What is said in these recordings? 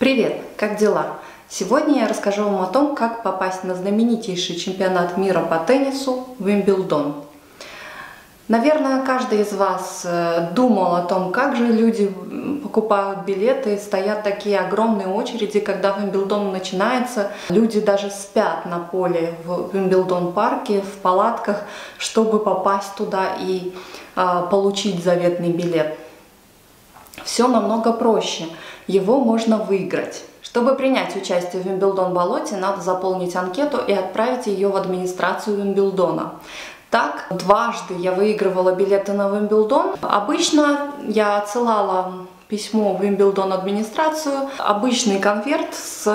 Привет, как дела? Сегодня я расскажу вам о том, как попасть на знаменитейший чемпионат мира по теннису Вимблдон. Наверное, каждый из вас э, думал о том, как же люди покупают билеты, стоят такие огромные очереди, когда Вимблдон начинается. Люди даже спят на поле в Вимблдон парке, в палатках, чтобы попасть туда и э, получить заветный билет. Все намного проще. Его можно выиграть. Чтобы принять участие в Вимблдон болоте, надо заполнить анкету и отправить ее в администрацию Вимблдона. Так, дважды я выигрывала билеты на Вимблдон. Обычно я отсылала письмо в Wimbledon администрацию, обычный конверт с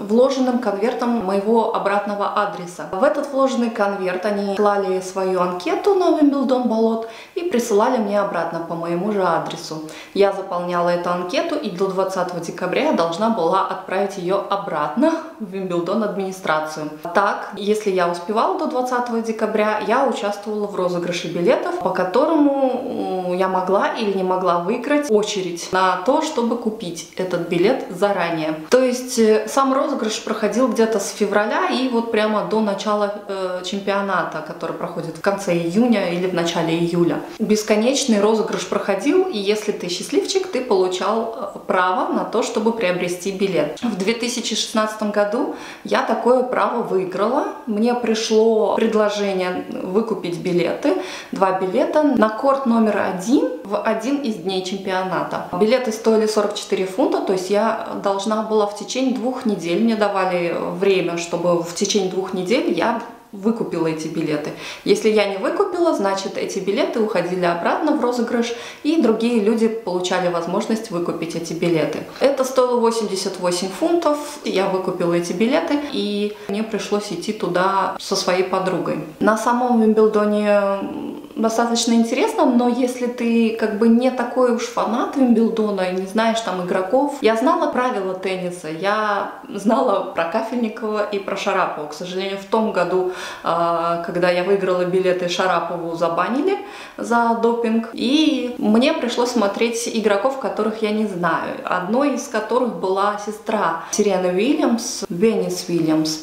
вложенным конвертом моего обратного адреса. В этот вложенный конверт они клали свою анкету на Wimbledon болот и присылали мне обратно по моему же адресу. Я заполняла эту анкету и до 20 декабря я должна была отправить ее обратно в Wimbledon администрацию. Так, если я успевала до 20 декабря, я участвовала в розыгрыше билетов, по которому я могла или не могла выиграть очередь на то, чтобы купить этот билет заранее. То есть э, сам розыгрыш проходил где-то с февраля и вот прямо до начала э, чемпионата, который проходит в конце июня или в начале июля. Бесконечный розыгрыш проходил, и если ты счастливчик, ты получал э, право на то, чтобы приобрести билет. В 2016 году я такое право выиграла. Мне пришло предложение выкупить билеты, два билета на корт номер один в один из дней чемпионата. Билеты стоили 44 фунта, то есть я должна была в течение двух недель, мне давали время, чтобы в течение двух недель я выкупила эти билеты. Если я не выкупила, значит эти билеты уходили обратно в розыгрыш, и другие люди получали возможность выкупить эти билеты. Это стоило 88 фунтов, я выкупила эти билеты, и мне пришлось идти туда со своей подругой. На самом Вимблдоне достаточно интересно, но если ты как бы не такой уж фанат Вимблдона и не знаешь там игроков, я знала правила тенниса, я знала про Кафельникова и про Шарапову. К сожалению, в том году, а, когда я выиграла билеты, Шарапову забанили за допинг, и мне пришлось смотреть игроков, которых я не знаю, одной из которых была сестра Сирены Уильямс, Веннис Уильямс.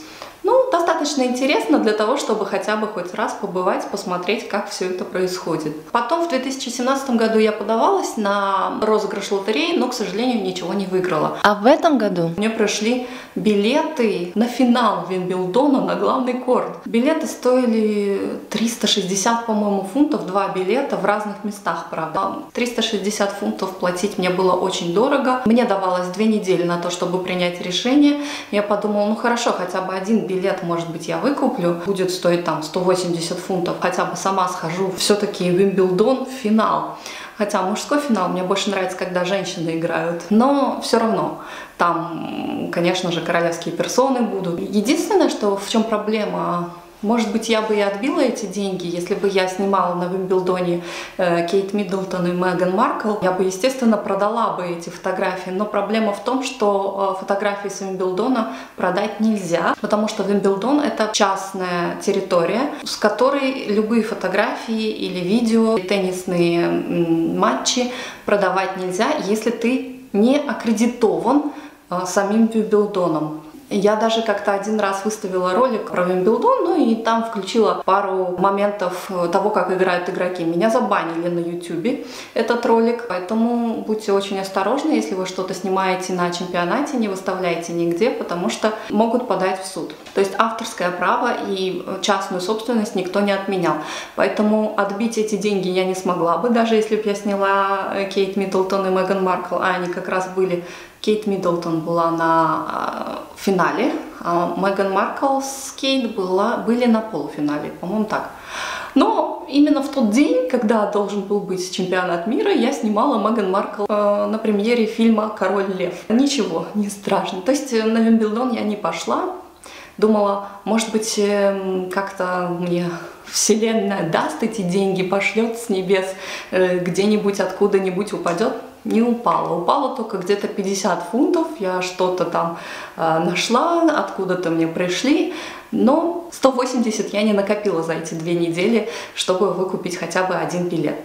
Достаточно интересно для того, чтобы хотя бы хоть раз побывать, посмотреть, как все это происходит. Потом в 2017 году я подавалась на розыгрыш лотереи, но, к сожалению, ничего не выиграла. А в этом году мне пришли билеты на финал Винбилдона на главный корт. Билеты стоили 360, по-моему, фунтов, два билета в разных местах, правда. 360 фунтов платить мне было очень дорого. Мне давалось две недели на то, чтобы принять решение. Я подумала, ну хорошо, хотя бы один билет, может быть, я выкуплю, будет стоить там 180 фунтов, хотя бы сама схожу. Все-таки Вимблдон финал. Хотя мужской финал мне больше нравится, когда женщины играют. Но все равно там, конечно же, королевские персоны будут. Единственное, что в чем проблема может быть, я бы и отбила эти деньги, если бы я снимала на Вимблдоне э, Кейт Миддлтон и Меган Маркл. Я бы, естественно, продала бы эти фотографии. Но проблема в том, что э, фотографии с Вимблдона продать нельзя, потому что Вимблдон — это частная территория, с которой любые фотографии или видео, теннисные матчи продавать нельзя, если ты не аккредитован э, самим Вимблдоном. Я даже как-то один раз выставила ролик про Вимблдон, ну и там включила пару моментов того, как играют игроки. Меня забанили на YouTube этот ролик, поэтому будьте очень осторожны, если вы что-то снимаете на чемпионате, не выставляйте нигде, потому что могут подать в суд. То есть авторское право и частную собственность никто не отменял. Поэтому отбить эти деньги я не смогла бы, даже если бы я сняла Кейт Миддлтон и Меган Маркл, а они как раз были Кейт Миддлтон была на э, финале, а Меган Маркл с Кейт была, были на полуфинале, по-моему, так. Но именно в тот день, когда должен был быть чемпионат мира, я снимала Меган Маркл э, на премьере фильма «Король лев». Ничего, не страшно. То есть э, на Вимблдон я не пошла. Думала, может быть, э, как-то мне Вселенная даст эти деньги, пошлет с небес, э, где-нибудь откуда-нибудь упадет не упала. Упала только где-то 50 фунтов. Я что-то там э, нашла, откуда-то мне пришли. Но 180 я не накопила за эти две недели, чтобы выкупить хотя бы один билет.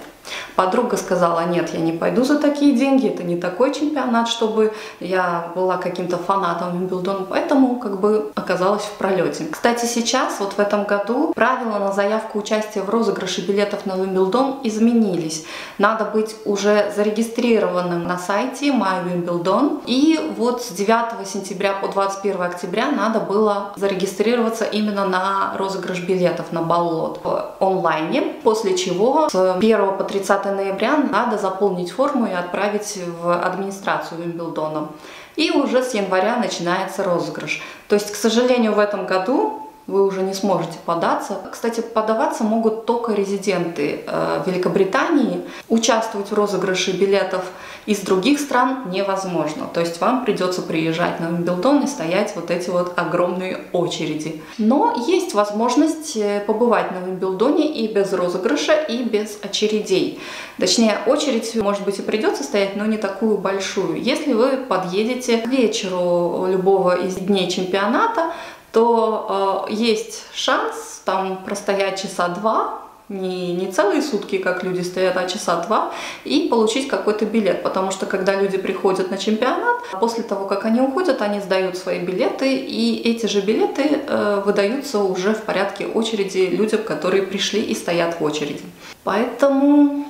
Подруга сказала, нет, я не пойду за такие деньги, это не такой чемпионат, чтобы я была каким-то фанатом Вимблдона, поэтому как бы оказалась в пролете. Кстати, сейчас, вот в этом году, правила на заявку участия в розыгрыше билетов на Вимблдон изменились. Надо быть уже зарегистрированным на сайте MyWimbledon, и вот с 9 сентября по 21 октября надо было зарегистрироваться именно на розыгрыш билетов на баллот в онлайне, после чего с 1 по 30 ноября надо заполнить форму и отправить в администрацию Вимблдона. И уже с января начинается розыгрыш. То есть, к сожалению, в этом году вы уже не сможете податься. Кстати, подаваться могут только резиденты э, Великобритании. Участвовать в розыгрыше билетов из других стран невозможно. То есть вам придется приезжать на Вимблдон и стоять вот эти вот огромные очереди. Но есть возможность э, побывать на Вимблдоне и без розыгрыша, и без очередей. Точнее, очередь, может быть, и придется стоять, но не такую большую. Если вы подъедете к вечеру любого из дней чемпионата, то э, есть шанс там простоять часа два, не, не целые сутки, как люди стоят, а часа два, и получить какой-то билет. Потому что когда люди приходят на чемпионат, после того, как они уходят, они сдают свои билеты, и эти же билеты э, выдаются уже в порядке очереди людям, которые пришли и стоят в очереди. Поэтому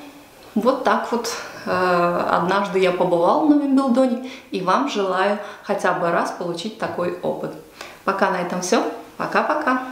вот так вот э, однажды я побывала на Вимблдоне, и вам желаю хотя бы раз получить такой опыт. Пока на этом все. Пока-пока.